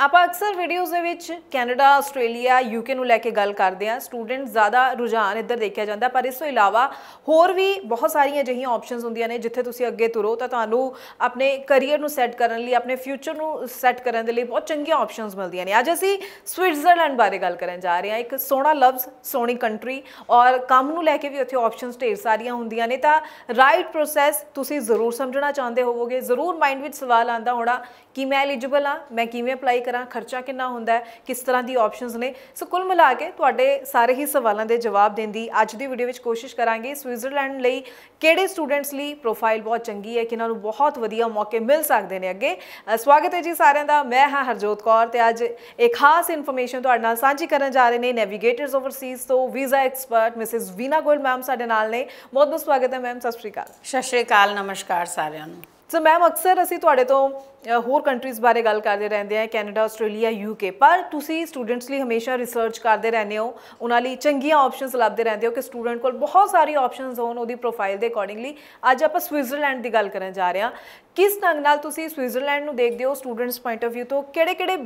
ਆਪਾਂ ਅਕਸਰ ਵੀਡੀਓਜ਼ ਦੇ ਵਿੱਚ ਕੈਨੇਡਾ, ਆਸਟ੍ਰੇਲੀਆ ਯੂਕੇ ਨੂੰ ਲੈ ਕੇ ਗੱਲ ਕਰਦੇ ਆ ਸਟੂਡੈਂਟ ਜ਼ਿਆਦਾ ਰੁਝਾਨ ਇੱਧਰ ਦੇਖਿਆ ਜਾਂਦਾ, ਪਰ ਇਸ ਤੋਂ ਇਲਾਵਾ ਹੋਰ ਵੀ ਬਹੁਤ ਸਾਰੀਆਂ ਅਜਿਹੀਆਂ ਆਪਸ਼ਨਸ ਹੁੰਦੀਆਂ ਨੇ ਜਿੱਥੇ ਤੁਸੀਂ ਅੱਗੇ ਤੁਰੋ ਤਾਂ ਤੁਹਾਨੂੰ ਆਪਣੇ ਕੈਰੀਅਰ ਨੂੰ ਸੈੱਟ ਕਰਨ ਲਈ, ਆਪਣੇ ਫਿਊਚਰ ਨੂੰ ਸੈੱਟ ਕਰਨ ਦੇ ਲਈ ਬਹੁਤ ਚੰਗੀਆਂ ਆਪਸ਼ਨਸ ਮਿਲਦੀਆਂ ਨੇ। ਅੱਜ ਅਸੀਂ ਸਵਿਟਜ਼ਰਲੈਂਡ ਬਾਰੇ ਗੱਲ ਕਰਨ ਜਾ ਰਹੇ ਹਾਂ। ਇੱਕ ਸੋਹਣਾ ਲਫ਼ਜ਼ ਸੋਹਣੀ ਕੰਟਰੀ ਔਰ ਕੰਮ ਨੂੰ ਲੈ ਕੇ ਵੀ ਉੱਥੇ ਆਪਸ਼ਨਸ ਢੇਰ ਸਾਰੀਆਂ ਹੁੰਦੀਆਂ ਨੇ। ਤਾਂ ਰਾਈਟ ਪ੍ਰੋਸੈਸ ਤੁਸੀਂ ਜ਼ਰੂਰ ਸਮਝਣਾ ਚਾਹੁੰਦੇ ਹੋਵੋਗੇ। ਜ਼ਰੂਰ ਮਾਈਂਡ ਵਿੱਚ ਸਵਾਲ ਆਂਦਾ ਹੋਣਾ ਕਿ ਮੈਂ ਐਲੀਜੀਬਲ ਆ ਮੈਂ ਕਿਵੇਂ ਅਪਲਾਈ ਕਰਾਂ ਖਰਚਾ ਕਿੰਨਾ ਹੁੰਦਾ ਹੈ, ਕਿਸ ਤਰ੍ਹਾਂ ਦੀ ਆਪਸ਼ਨਸ ਨੇ। ਸੋ ਕੁੱਲ ਮਿਲਾ ਕੇ ਤੁਹਾਡੇ ਸਾਰੇ ਹੀ ਸਵਾਲਾਂ ਦੇ ਜਵਾਬ ਦੇਣ ਦੀ ਅੱਜ ਦੀ ਵੀਡੀਓ ਵਿੱਚ ਕੋਸ਼ਿਸ਼ ਕਰਾਂਗੇ। ਸਵਿਟਜ਼ਰਲੈਂਡ ਲਈ ਕਿਹੜੇ ਸਟੂਡੈਂਟਸ ਲਈ ਪ੍ਰੋਫਾਈਲ ਬਹੁਤ ਚੰਗੀ ਹੈ ਕਿਨਾਂ ਨੂੰ ਬਹੁਤ ਵਧੀਆ ਮੌਕੇ ਮਿਲ ਸਕਦੇ ਨੇ ਅੱਗੇ। ਸਵਾਗਤ ਹੈ ਜੀ ਸਾਰਿਆਂ ਦਾ। ਮੈਂ ਹਾਂ ਹਰਜੋਤ ਕੌਰ ਤੇ ਅੱਜ ਇੱਕ ਖਾਸ ਇਨਫੋਰਮੇਸ਼ਨ ਤੁਹਾਡੇ ਨਾਲ ਸਾਂਝੀ ਕਰਨ ਜਾ ਰਹੇ ਨੇ ਨੈਵੀਗੇਟਰਸ ਓਵਰਸੀਜ਼ ਤੋਂ visa expert Mrs Veena Goyal ma'am ਸਾਡੇ ਨਾਲ ਨੇ। ਬਹੁਤ ਬਹੁਤ ਸਵਾਗਤ ਹੈ ਮੈਮ ਸਤਿ ਸ਼੍ਰੀ ਅਕਾਲ। ਸਤਿ ਸ਼੍ਰੀ ਅਕਾਲ, ਨਮਸਕਾਰ ਸਾਰਿਆਂ ਨੂੰ। ਸੋ ਮੈਮ ਅਕਸਰ ਅਸੀਂ ਤੁਹਾਡੇ ਤੋਂ ਹੋਰ ਕੰਟਰੀਜ਼ ਬਾਰੇ ਗੱਲ ਕਰਦੇ ਰਹਿੰਦੇ ਆ ਕੈਨੇਡਾ ਆਸਟ੍ਰੇਲੀਆ ਯੂਕੇ ਪਰ ਤੁਸੀਂ ਸਟੂਡੈਂਟਸ ਲਈ ਹਮੇਸ਼ਾ ਰਿਸਰਚ ਕਰਦੇ ਰਹਿੰਦੇ ਹੋ, ਉਹਨਾਂ ਲਈ ਚੰਗੀਆਂ ਆਪਸ਼ਨਸ ਲੱਭਦੇ ਰਹਿੰਦੇ ਹੋ ਕਿ ਸਟੂਡੈਂਟ ਕੋਲ ਬਹੁਤ ਸਾਰੀ ਆਪਸ਼ਨਸ ਹੋਣ ਉਹਦੀ ਪ੍ਰੋਫਾਈਲ ਦੇ ਅਕੋਰਡਿੰਗਲੀ ਅੱਜ ਆਪਾਂ ਸਵਿਟਜ਼ਰਲੈਂਡ ਦੀ ਗੱਲ ਕਰਨ ਜਾ ਰਹੇ ਹਾਂ। ਕਿਸ ਢੰਗ ਨਾਲ ਤੁਸੀਂ ਸਵਿਟਜ਼ਰਲੈਂਡ ਨੂੰ ਦੇਖਦੇ ਹੋ ਸਟੂਡੈਂਟਸ ਪੁਆਇੰਟ ਆਫ View ਤੋਂ? ਕਿਹੜੇ ਕਿਹੜੇ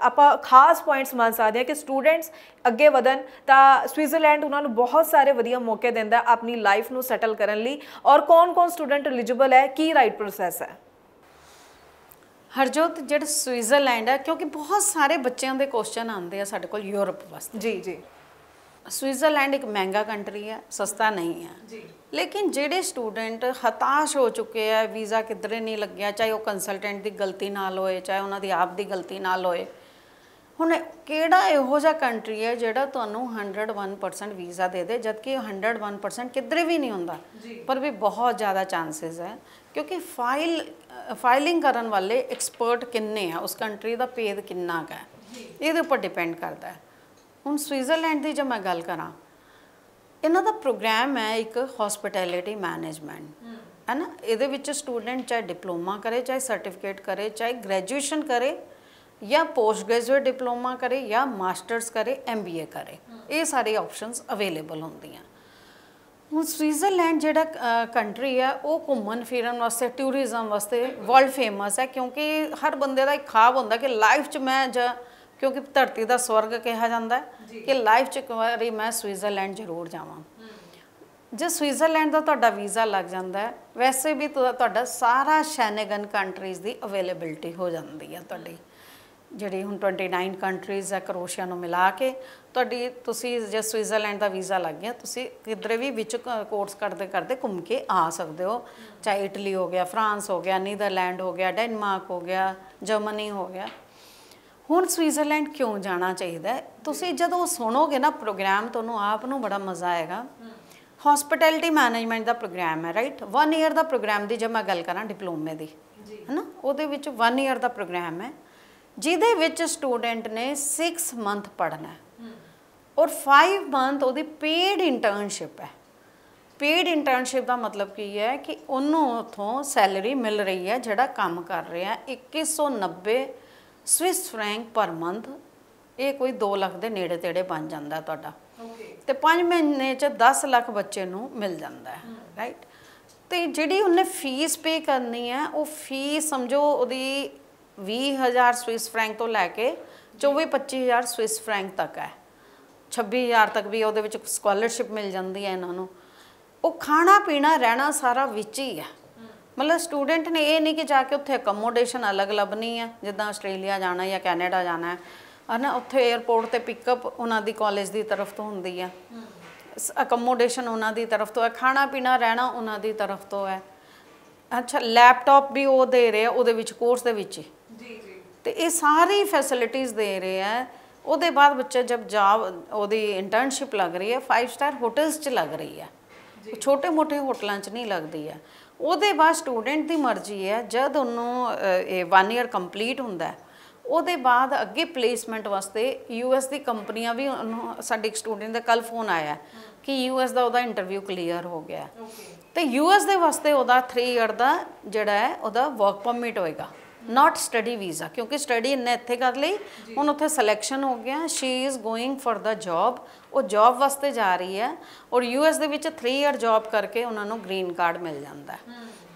ਆਪਾਂ ਖਾਸ ਪੁਆਇੰਟਸ ਮੰਨ ਸਕਦੇ ਹਾਂ ਕਿ ਸਟੂਡੈਂਟਸ ਅੱਗੇ ਵਧਣ, ਤਾਂ ਸਵਿਟਜ਼ਰਲੈਂਡ ਉਹਨਾਂ ਨੂੰ ਬਹੁਤ ਸਾਰੇ ਵਧੀਆ ਮੌਕੇ ਦਿੰਦਾ ਆਪਣੀ ਲਾਈਫ ਨੂੰ ਸੈਟਲ ਕਰਨ ਲਈ। ਔਰ ਕੌਣ-ਕੌਣ ਸਟੂਡੈਂਟ ਐਲੀਜੀਬਲ ਹੈ? ਕੀ ਰਾਈਟ ਪ੍ਰੋਸੈਸ ਹੈ। ਹਰਜੋਤ ਜਿਹੜਾ ਸਵਿਟਜ਼ਰਲੈਂਡ ਹੈ ਕਿਉਂਕਿ ਬਹੁਤ ਸਾਰੇ ਬੱਚਿਆਂ ਦੇ ਕੁਐਸਚਨ ਆਉਂਦੇ ਆ ਸਾਡੇ ਕੋਲ ਯੂਰਪ ਵਾਸਤੇ। ਜੀ ਜੀ। ਸਵਿਟਜ਼ਰਲੈਂਡ ਇੱਕ ਮਹਿੰਗਾ ਕੰਟਰੀ ਹੈ ਸਸਤਾ ਨਹੀਂ ਹੈ। ਜੀ। ਲੇਕਿਨ ਜਿਹੜੇ ਸਟੂਡੈਂਟ ਹਤਾਸ਼ ਹੋ ਚੁੱਕੇ ਆ ਵੀਜ਼ਾ ਕਿਧਰੇ ਨਹੀਂ ਲੱਗਿਆ ਚਾਹੇ ਉਹ ਕੰਸਲਟੈਂਟ ਦੀ ਗਲਤੀ ਨਾਲ ਹੋਏ ਚਾਹੇ ਉਹਨਾਂ ਦੀ ਆਪ ਦੀ ਗਲਤੀ ਨਾਲ ਹੋਏ ਹੁਣ ਕਿਹੜਾ ਇਹੋ ਜਿਹਾ ਕੰਟਰੀ ਹੈ ਜਿਹੜਾ ਤੁਹਾਨੂੰ 101% ਵੀਜ਼ਾ ਦੇ ਦੇ ਜਦਕਿ 101% ਕਿਧਰੇ ਵੀ ਨਹੀਂ ਹੁੰਦਾ। ਪਰ ਵੀ ਬਹੁਤ ਜ਼ਿਆਦਾ ਚਾਂਸਸ ਹੈ ਕਿਉਂਕਿ ਫਾਈਲ ਫਾਈਲਿੰਗ ਕਰਨ ਵਾਲੇ ਐਕਸਪਰਟ ਕਿੰਨੇ ਆ? ਉਸ ਕੰਟਰੀ ਦਾ ਭੇਦ ਕਿੰਨਾ ਹੈ? ਇਹਦੇ ਉੱਪਰ ਡਿਪੈਂਡ ਕਰਦਾ ਹੈ। ਹੁਣ ਸਵਿਟਜ਼ਰਲੈਂਡ ਦੀ ਜੇ ਮੈਂ ਗੱਲ ਕਰਾਂ ਇਹਨਾਂ ਦਾ ਪ੍ਰੋਗਰਾਮ ਹੈ ਇੱਕ ਹਸਪਿਟੈਲਿਟੀ ਮੈਨੇਜਮੈਂਟ ਹੈ। ਨਾ ਇਹਦੇ ਵਿੱਚ ਸਟੂਡੈਂਟ ਚਾਹੇ ਡਿਪਲੋਮਾ ਕਰੇ ਚਾਹੇ ਸਰਟੀਫਿਕੇਟ ਕਰੇ ਚਾਹੇ ਗ੍ਰੈਜੂਏਸ਼ਨ ਕਰੇ ਜਾਂ ਪੋਸਟ ਗ੍ਰੈਜੂਏਟ ਡਿਪਲੋਮਾ ਕਰੇ ਜਾਂ ਮਾਸਟਰਸ ਕਰੇ ਐਮਬੀਏ ਕਰੇ। ਇਹ ਸਾਰੇ ਆਪਸ਼ਨਸ ਅਵੇਲੇਬਲ ਹੁੰਦੀਆਂ। ਹੁਣ ਸਵਿਟਜ਼ਰਲੈਂਡ ਜਿਹੜਾ ਕੰਟਰੀ ਹੈ ਉਹ ਘੁੰਮਣ ਫਿਰਨ ਵਾਸਤੇ ਟੂਰਿਜ਼ਮ ਵਾਸਤੇ ਵਰਲਡ ਫੇਮਸ ਹੈ ਕਿਉਂਕਿ ਹਰ ਬੰਦੇ ਦਾ ਇੱਕ ਖਾਬ ਹੁੰਦਾ ਕਿ ਲਾਈਫ 'ਚ ਮੈਂ ਜਾਂ ਕਿਉਂਕਿ ਧਰਤੀ ਦਾ ਸਵਰਗ ਕਿਹਾ ਜਾਂਦਾ ਹੈ ਕਿ ਲਾਈਫ 'ਚ ਇੱਕ ਵਾਰੀ ਮੈਂ ਸਵਿਟਜ਼ਰਲੈਂਡ ਜ਼ਰੂਰ ਜਾਵਾਂ। ਜੇ ਸਵਿਟਜ਼ਰਲੈਂਡ ਦਾ ਤੁਹਾਡਾ ਵੀਜ਼ਾ ਲੱਗ ਜਾਂਦਾ ਹੈ ਵੈਸੇ ਵੀ ਤੁਹਾ- ਤੁਹਾਡਾ ਸਾਰਾ ਸ਼ੈਨੇਗਨ ਕੰਟਰੀਜ਼ ਦੀ ਅਵੇਲੇਬਿਲਟੀ ਹੋ ਜਾਂਦੀ ਹੈ ਤੁਹਾਡੀ। ਜਿਹੜੀ ਹੁਣ 29 ਕੰਟਰੀਜ਼ ਹੈ ਕਰੋਸ਼ੀਆ ਨੂੰ ਮਿਲਾ ਕੇ ਤੁਹਾਡੀ ਤੁਸੀਂ ਜੇ ਸਵਿਟਜ਼ਰਲੈਂਡ ਦਾ ਵੀਜ਼ਾ ਲੱਗ ਗਿਆ ਤੁਸੀਂ ਕਿਧਰੇ ਵੀ ਵਿੱਚ ਕੋਰਸ ਕਰਦੇ ਕਰਦੇ ਘੁੰਮ ਕੇ ਆ ਸਕਦੇ ਹੋ। ਚਾਹੇ ਇਟਲੀ ਹੋ ਗਿਆ ਫਰਾਂਸ ਹੋ ਗਿਆ ਨੀਦਰਲੈਂਡ ਹੋ ਗਿਆ ਡੈਨਮਾਰਕ ਹੋ ਗਿਆ ਜਰਮਨੀ ਹੋ ਗਿਆ। ਹੁਣ ਸਵਿਟਜ਼ਰਲੈਂਡ ਕਿਉਂ ਜਾਣਾ ਚਾਹੀਦਾ ਹੈ? ਤੁਸੀਂ ਜਦੋਂ ਸੁਣੋਗੇ ਨਾ ਪ੍ਰੋਗਰਾਮ ਤੁਹਾਨੂੰ ਆਪ ਨੂੰ ਬੜਾ ਮਜ਼ਾ ਆਏਗਾ। ਹਸਪਿਟੈਲਿਟੀ ਮੈਨੇਜਮੈਂਟ ਦਾ ਪ੍ਰੋਗਰਾਮ ਹੈ ਰਾਈਟ 1 ਇਅਰ ਦਾ ਪ੍ਰੋਗਰਾਮ ਦੀ ਜੇ ਮੈਂ ਗੱਲ ਕਰਾਂ ਡਿਪਲੋਮੇ ਦੀ ਹੈਨਾ? ਉਹਦੇ ਵਿੱਚ 1 ਇਅਰ ਦਾ ਪ੍ਰੋਗਰਾਮ ਹੈ। ਜਿਹਦੇ ਵਿੱਚ ਸਟੂਡੈਂਟ ਨੇ 6 ਮੰਥ ਪੜ੍ਹਨਾ ਹੈ। ਔਰ 5 ਮੰਥ ਉਹਦੀ ਪੇਡ ਇੰਟਰਨਸ਼ਿਪ ਹੈ। ਪੇਡ ਇੰਟਰਨਸ਼ਿਪ ਦਾ ਮਤਲਬ ਕੀ ਹੈ ਕਿ ਉਹਨੂੰ ਉਥੋਂ ਸੈਲਰੀ ਮਿਲ ਰਹੀ ਹੈ ਜਿਹੜਾ ਕੰਮ ਕਰ ਰਿਹਾ ਹੈ। 2190 ਸਵਿਸ ਫਰੈਂਕ ਪਰ ਮੰਥ ਇਹ ਕੋਈ 2 ਲੱਖ ਦੇ ਨੇੜੇ ਤੇੜੇ ਬਣ ਜਾਂਦਾ ਤੁਹਾਡਾ। ਤੇ 5 ਮਹੀਨੇ ਚ 10 ਲੱਖ ਬੱਚੇ ਨੂੰ ਮਿਲ ਜਾਂਦਾ ਹੈ ਰਾਈਟ ਤੇ ਜਿਹੜੀ ਉਹਨੇ ਫੀਸ ਪੇ ਕਰਨੀ ਹੈ ਉਹ ਫੀਸ ਸਮਝੋ ਉਹਦੀ 20000 ਸਵਿਸ ਫਰੈਂਕ ਤੋਂ ਲੈ ਕੇ 24 25000 ਸਵਿਸ ਫਰੈਂਕ ਤੱਕ ਹੈ। 26000 ਤੱਕ ਵੀ ਉਹਦੇ ਵਿੱਚ ਸਕਾਲਰਸ਼ਿਪ ਮਿਲ ਜਾਂਦੀ ਹੈ ਇਹਨਾਂ ਨੂੰ। ਉਹ ਖਾਣਾ ਪੀਣਾ ਰਹਿਣਾ ਸਾਰਾ ਵਿੱਚ ਹੀ ਹੈ। ਮਤਲਬ ਸਟੂਡੈਂਟ ਨੇ ਇਹ ਨਹੀਂ ਕਿ ਜਾ ਕੇ ਉੱਥੇ ਅਕਮੋਡੇਸ਼ਨ ਅਲੱਗ ਲੱਭਣੀ ਹੈ, ਜਿੱਦਾਂ ਆਸਟ੍ਰੇਲੀਆ ਜਾਣਾ ਜਾਂ ਕੈਨੇਡਾ ਜਾਣਾ ਹੈ। ਹਨਾ, ਉੱਥੇ 에ਅਰਪੋਰਟ ਤੇ ਪਿਕਅਪ ਉਹਨਾਂ ਦੀ ਕਾਲਜ ਦੀ ਤਰਫ ਤੋਂ ਹੁੰਦੀ ਹੈ। ਅਕਮੋਡੇਸ਼ਨ ਉਹਨਾਂ ਦੀ ਤਰਫ ਤੋਂ ਹੈ ਖਾਣਾ ਪੀਣਾ ਰਹਿਣਾ ਉਹਨਾਂ ਦੀ ਤਰਫ ਤੋਂ ਹੈ। ਅੱਛਾ ਲੈਪਟਾਪ ਵੀ ਉਹ ਦੇ ਰਹੇ ਆ ਉਹਦੇ ਵਿੱਚ ਕੋਰਸ ਦੇ ਵਿੱਚ ਹੀ। ਤੇ ਇਹ ਸਾਰੀ ਫੈਸਿਲਿਟੀਆਂ ਦੇ ਰਹੇ ਆ। ਉਹਦੇ ਬਾਅਦ ਬੱਚਾ ਜਬ ਜੌਬ ਉਹਦੀ ਇੰਟਰਨਸ਼ਿਪ ਲੱਗ ਰਹੀ ਹੈ 5 ਸਟਾਰ ਹੋਟਲਸ 'ਚ ਲੱਗ ਰਹੀ ਹੈ ਛੋਟੇ ਮੋਟੇ ਹੋਟਲਾਂ 'ਚ ਨਹੀਂ ਲੱਗਦੀ ਹੈ ਉਹਦੇ ਬਾਅਦ ਸਟੂਡੈਂਟ ਦੀ ਮਰਜ਼ੀ ਹੈ ਜਦ ਉਹਨੂੰ ਇਹ 1 ਇਅਰ ਕੰਪਲੀਟ ਹੁੰਦਾ ਉਹਦੇ ਬਾਅਦ ਅੱਗੇ ਪਲੇਸਮੈਂਟ ਵਾਸਤੇ ਯੂਐਸ ਦੀ ਕੰਪਨੀਆਂ ਵੀ ਉਹਨੂੰ ਸਾਡੇ ਇੱਕ ਸਟੂਡੈਂਟ ਦਾ ਕੱਲ ਫੋਨ ਆਇਆ ਕਿ ਯੂਐਸ ਦਾ ਉਹਦਾ ਇੰਟਰਵਿਊ ਕਲੀਅਰ ਹੋ ਗਿਆ। ਤੇ ਯੂਐਸ ਦੇ ਵਾਸਤੇ ਉਹਦਾ 3 ਇਅਰ ਦਾ ਜਿਹੜਾ ਹੈ ਉਹਦਾ ਵਰਕ ਪਰਮਿਟ ਹੋਏਗਾ। ਨਾਟ ਸਟੱਡੀ ਵੀਜ਼ਾ ਕਿਉਂਕਿ ਸਟੱਡੀ ਇਹਨੇ ਇੱਥੇ ਕਰ ਲਈ ਹੁਣ ਉੱਥੇ ਸਿਲੈਕਸ਼ਨ ਹੋ ਗਿਆ she is going for the job ਉਹ ਜੌਬ ਵਾਸਤੇ ਜਾ ਰਹੀ ਹੈ ਔਰ ਯੂਐਸ ਦੇ ਵਿੱਚ 3 ਇਅਰ ਜੌਬ ਕਰਕੇ ਉਹਨਾਂ ਨੂੰ ਗ੍ਰੀਨ ਕਾਰਡ ਮਿਲ ਜਾਂਦਾ ਹੈ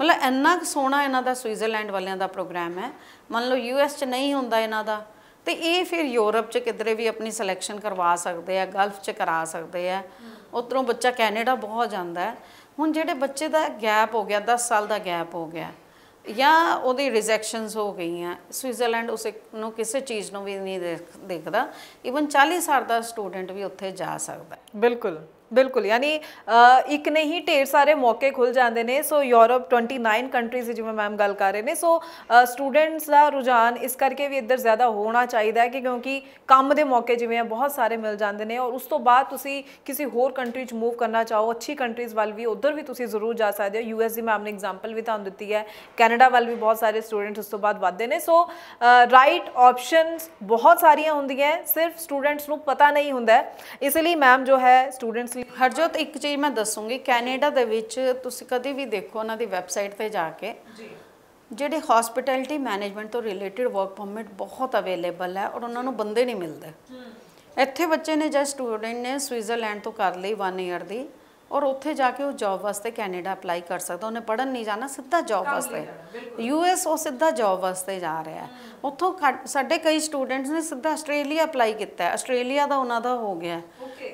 ਮਤਲਬ ਇੰਨਾ ਸੋਹਣਾ ਇਹਨਾਂ ਦਾ ਸਵਿਟਜ਼ਰਲੈਂਡ ਵਾਲਿਆਂ ਦਾ ਪ੍ਰੋਗਰਾਮ ਹੈ ਮੰਨ ਲਓ ਯੂਐਸ 'ਚ ਨਹੀਂ ਹੁੰਦਾ ਇਹਨਾਂ ਦਾ ਤੇ ਇਹ ਫਿਰ ਯੂਰਪ 'ਚ ਕਿਧਰੇ ਵੀ ਆਪਣੀ ਸਿਲੈਕਸ਼ਨ ਕਰਵਾ ਸਕਦੇ ਆ ਗਲਫ 'ਚ ਕਰਾ ਸਕਦੇ ਆ ਉਧਰੋਂ ਬੱਚਾ ਕੈਨੇਡਾ ਬਹੁਤ ਜਾਂਦਾ ਹੈ ਹੁਣ ਜਿਹੜੇ ਬੱਚੇ ਦਾ ਗੈਪ ਹੋ ਗਿਆ 10 ਸਾਲ ਦਾ ਗੈਪ ਹੋ ਗਿਆ ਜਾਂ ਉਹਦੀ ਰਿਜੈਕਸ਼ਨਸ ਹੋ ਗਈਆਂ। ਸਵਿਟਜ਼ਰਲੈਂਡ ਉਸ ਨੂੰ ਕਿਸੇ ਚੀਜ਼ ਨੂੰ ਵੀ ਨਹੀਂ ਦੇਖਦਾ। ਇਵਨ 40 ਸਾਲ ਦਾ ਸਟੂਡੈਂਟ ਵੀ ਉੱਥੇ ਜਾ ਸਕਦਾ। ਬਿਲਕੁਲ। ਬਿਲਕੁਲ ਯਾਨੀ ਅ, ਇੱਕ ਨਹੀਂ ਢੇਰ ਸਾਰੇ ਮੌਕੇ ਖੁੱਲ ਜਾਂਦੇ ਨੇ ਸੋ ਯੂਰਪ 29 ਕੰਟਰੀਜ਼ ਜਿਵੇਂ ਮੈਮ ਗੱਲ ਕਰ ਰਹੇ ਨੇ ਸੋ ਸਟੂਡੈਂਟਸ ਦਾ ਰੁਝਾਨ ਇਸ ਕਰਕੇ ਵੀ ਇੱਧਰ ਜ਼ਿਆਦਾ ਹੋਣਾ ਚਾਹੀਦਾ ਹੈ ਕਿ ਕਿਉਂਕਿ ਕੰਮ ਦੇ ਮੌਕੇ ਜਿਵੇਂ ਆ ਬਹੁਤ ਸਾਰੇ ਮਿਲ ਜਾਂਦੇ ਨੇ ਔਰ ਉਸ ਤੋਂ ਬਾਅਦ ਤੁਸੀਂ ਕਿਸੇ ਹੋਰ ਕੰਟਰੀ 'ਚ ਮੂਵ ਕਰਨਾ ਚਾਹੋ ਅੱਛੀ ਕੰਟਰੀਜ਼ ਵੱਲ ਵੀ ਉਧਰ ਵੀ ਤੁਸੀਂ ਜ਼ਰੂਰ ਜਾ ਸਕਦੇ ਹੋ ਯੂਐਸ ਦੀ ਮੈਮ ਨੇ ਐਗਜ਼ਾਮਪਲ ਵੀ ਤੁਹਾਨੂੰ ਦਿੱਤੀ ਹੈ ਕੈਨੇਡਾ ਵੱਲ ਵੀ ਬਹੁਤ ਸਾਰੇ ਸਟੂਡੈਂਟਸ ਉਸ ਤੋਂ ਬਾਅਦ ਵਧਦੇ ਨੇ ਸੋ ਰਾਈਟ ਆਪਸ਼ਨਸ ਬਹੁਤ ਸਾਰੀਆਂ ਹੁੰਦੀਆਂ ਹੈ, ਸਿਰਫ ਸਟੂਡੈਂਟਸ ਨੂੰ ਪਤਾ ਨਹੀਂ ਹੁੰਦਾ ਹੈ। ਇਸ ਲਈ ਮੈਮ ਜੋ ਹੈ ਸਟੂਡੈਂਟਸ ਲਈ ਹਰਜੋਤ ਇੱਕ ਚੀਜ਼ ਮੈਂ ਦੱਸੂਗੀ ਕੈਨੇਡਾ ਦੇ ਵਿੱਚ ਤੁਸੀਂ ਕਦੇ ਵੀ ਦੇਖੋ ਉਹਨਾਂ ਦੀ ਵੈਬਸਾਈਟ ਤੇ ਜਾ ਕੇ ਜੀ। ਜਿਹੜੇ ਹਸਪਿਟੈਲਿਟੀ ਮੈਨੇਜਮੈਂਟ ਤੋਂ ਰਿਲੇਟਡ ਵਰਕ ਪਰਮਿਟ ਬਹੁਤ ਅਵੇਲੇਬਲ ਹੈ ਔਰ ਉਹਨਾਂ ਨੂੰ ਬੰਦੇ ਨਹੀਂ ਮਿਲਦੇ। ਇੱਥੇ ਬੱਚੇ ਨੇ ਜਾਂ ਸਟੂਡੈਂਟ ਨੇ ਸਵਿਟਜ਼ਰਲੈਂਡ ਤੋਂ ਕਰ ਲਈ 1 ਇਅਰ ਦੀ ਔਰ ਉੱਥੇ ਜਾ ਕੇ ਉਹ ਜੌਬ ਵਾਸਤੇ ਕੈਨੇਡਾ ਅਪਲਾਈ ਕਰ ਸਕਦਾ। ਉਹਨੇ ਪੜਨ ਨਹੀਂ ਜਾਣਾ ਸਿੱਧਾ ਜੌਬ ਵਾਸਤੇ। ਯੂਐਸ ਉਹ ਸਿੱਧਾ ਜੌਬ ਵਾਸਤੇ ਜਾ ਰਿਹਾ ਉੱਥੋਂ ਸਾਡੇ ਕਈ ਸਟੂਡੈਂਟਸ ਨੇ ਸਿੱਧਾ ਆਸਟ੍ਰੇਲੀਆ ਅਪਲਾਈ ਕੀਤਾ ਹੈ। ਆਸਟ੍ਰੇਲੀਆ ਦਾ ਉਹਨਾਂ ਦਾ ਹੋ ਗਿਆ।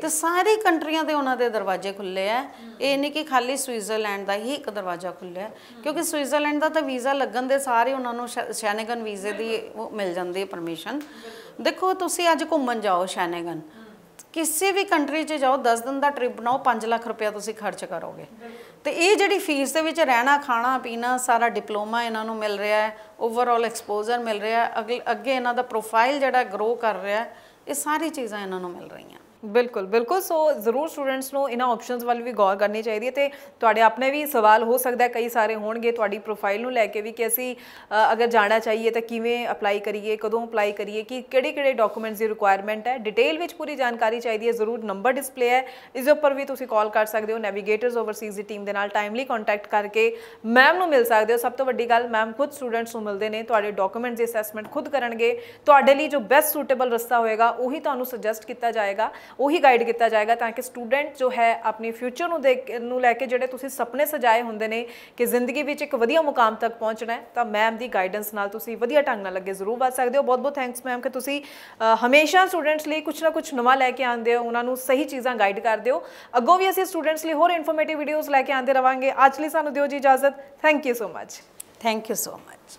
ਤੇ ਸਾਰੀ ਕੰਟਰੀਆਂ ਦੇ ਉਹਨਾਂ ਦੇ ਦਰਵਾਜ਼ੇ ਖੁੱਲੇ ਆ। ਇਹ ਨਹੀਂ ਕਿ ਖਾਲੀ ਸਵਿਟਜ਼ਰਲੈਂਡ ਦਾ ਹੀ ਇੱਕ ਦਰਵਾਜ਼ਾ ਖੁੱਲਿਆ ਕਿਉਂਕਿ ਸਵਿਟਜ਼ਰਲੈਂਡ ਦਾ ਤਾਂ ਵੀਜ਼ਾ ਲੱਗਣ ਦੇ ਸਾਰੇ ਉਹਨਾਂ ਨੂੰ ਸ਼ੈ- ਸ਼ੈਨਗਨ ਵੀਜ਼ੇ ਦੀ ਉਹ ਮਿਲ ਜਾਂਦੀ ਹੈ ਪਰਮਿਸ਼ਨ। ਦੇਖੋ, ਤੁਸੀਂ ਅੱਜ ਘੁੰਮਣ ਜਾਓ ਸ਼ੈਨੇਗਨ। ਕਿਸੇ ਵੀ ਕੰਟਰੀ 'ਚ ਜਾਓ 10 ਦਿਨ ਦਾ ਟ੍ਰਿਪ ਬਣਾਓ 5 ਲੱਖ ਰੁਪਇਆ ਤੁਸੀਂ ਖਰਚ ਕਰੋਗੇ। ਤੇ ਇਹ ਜਿਹੜੀ ਫੀਸ ਦੇ ਵਿੱਚ ਰਹਿਣਾ, ਖਾਣਾ, ਪੀਣਾ ਸਾਰਾ ਡਿਪਲੋਮਾ ਇਹਨਾਂ ਨੂੰ ਮਿਲ ਰਿਹਾ ਹੈ ਓਵਰਆਲ ਐਕਸਪੋਜ਼ਰ ਮਿਲ ਰਿਹਾ ਹੈ, ਅਗਲੇ, ਅੱਗੇ ਇਹਨਾਂ ਦਾ ਪ੍ਰੋਫਾਈਲ ਜਿਹੜਾ ਗਰੋ ਕਰ ਰਿਹਾ ਹੈ, ਇਹ ਸਾਰੀ ਚੀਜ਼ਾਂ ਇਹਨਾਂ ਨੂੰ ਮਿਲ ਰਹੀਆਂ। ਬਿਲਕੁਲ ਬਿਲਕੁਲ। ਸੋ ਜ਼ਰੂਰ ਸਟੂਡੈਂਟਸ ਨੂੰ ਇਹਨਾਂ ਆਪਸ਼ਨਸ ਵੱਲ ਵੀ ਗੌਰ ਕਰਨੀ ਚਾਹੀਦੀ ਹੈ ਤੇ ਤੁਹਾਡੇ ਆਪਣੇ ਵੀ ਸਵਾਲ ਹੋ ਸਕਦਾ ਹੈ, ਕਈ ਸਾਰੇ ਹੋਣਗੇ ਤੁਹਾਡੀ ਪ੍ਰੋਫਾਈਲ ਨੂੰ ਲੈ ਕੇ ਵੀ ਕਿ ਅਸੀਂ ਅਗਰ ਜਾਣਾ ਚਾਹੀਏ ਤਾਂ ਕਿਵੇਂ ਅਪਲਾਈ ਕਰੀਏ, ਕਦੋਂ ਅਪਲਾਈ ਕਰੀਏ, ਕਿ ਕਿਹੜੇ ਕਿਹੜੇ ਡਾਕੂਮੈਂਟਸ ਦੀ ਰਿਕੁਆਇਰਮੈਂਟ ਹੈ। ਡਿਟੇਲ ਵਿੱਚ ਪੂਰੀ ਜਾਣਕਾਰੀ ਚਾਹੀਦੀ ਹੈ, ਜ਼ਰੂਰ ਨੰਬਰ ਡਿਸਪਲੇ ਹੈ। ਇਸ ਦੇ ਉੱਪਰ ਵੀ ਤੁਸੀਂ ਕਾਲ ਕਰ ਸਕਦੇ ਹੋ ਨੈਵੀਗੇਟਰਸ ਓਵਰਸੀਜ਼ ਦੀ ਟੀਮ ਦੇ ਨਾਲ ਟਾਈਮਲੀ ਕੰਟੈਕਟ ਕਰਕੇ ਮੈਮ ਨੂੰ ਮਿਲ ਸਕਦੇ ਹੋ। ਸਭ ਤੋਂ ਵੱਡੀ ਗੱਲ ਮੈਮ ਖੁਦ ਸਟੂਡੈਂਟਸ ਨੂੰ ਮਿਲਦੇ ਨੇ, ਤੁਹਾਡੇ ਡਾਕੂਮੈਂਟਸ ਦੀ ਅਸੈਸਮੈਂਟ ਖੁਦ ਕਰਨਗੇ। ਤੁਹਾਡੇ ਲਈ ਜੋ ਬੈਸਟ ਸੂਟੇਬਲ ਰਸਤਾ ਹੋਏਗਾ, ਉਹੀ ਤੁਹਾਨੂੰ ਸੁਜੈਸਟ ਕੀਤਾ ਜਾਏਗਾ। ਉਹੀ ਗਾਈਡ ਕੀਤਾ ਜਾਏਗਾ ਤਾਂ ਕਿ ਸਟੂਡੈਂਟ ਜੋ ਹੈ ਆਪਣੀ ਫਿਊਚਰ ਨੂੰ ਦੇਖ, ਨੂੰ ਲੈ ਕੇ ਜਿਹੜੇ ਤੁਸੀਂ ਸੁਪਨੇ ਸਜਾਏ ਹੁੰਦੇ ਨੇ ਕਿ ਜ਼ਿੰਦਗੀ ਵਿੱਚ ਇੱਕ ਵਧੀਆ ਮੁਕਾਮ ਤੱਕ ਪਹੁੰਚਣਾ ਹੈ, ਤਾਂ ਮੈਮ ਦੀ ਗਾਈਡੈਂਸ ਨਾਲ ਤੁਸੀਂ ਵਧੀਆ ਢੰਗ ਨਾਲ ਅੱਗੇ ਜ਼ਰੂਰ ਵਧ ਸਕਦੇ ਹੋ। ਬਹੁਤ ਬਹੁਤ ਥੈਂਕਸ ਮੈਮ ਕਿ ਤੁਸੀਂ ਹਮੇਸ਼ਾ ਸਟੂਡੈਂਟਸ ਲਈ ਕੁਝ ਨਾ ਕੁਝ ਨਵਾਂ ਲੈ ਕੇ ਆਉਂਦੇ ਹੋ, ਉਹਨਾਂ ਨੂੰ ਸਹੀ ਚੀਜ਼ਾਂ ਗਾਈਡ ਕਰਦੇ ਹੋ। ਅੱਗੋਂ ਵੀ ਅਸੀਂ ਸਟੂਡੈਂਟਸ ਲਈ ਹੋਰ ਇਨਫੋਰਮੇਟਿਵ ਵੀਡੀਓਜ਼ ਲੈ ਕੇ ਆਉਂਦੇ ਰਵਾਂਗੇ। ਅੱਜ ਲਈ ਸਾਨੂੰ ਦਿਓ ਜੀ ਇਜਾਜ਼ਤ। Thank you so much thank you so much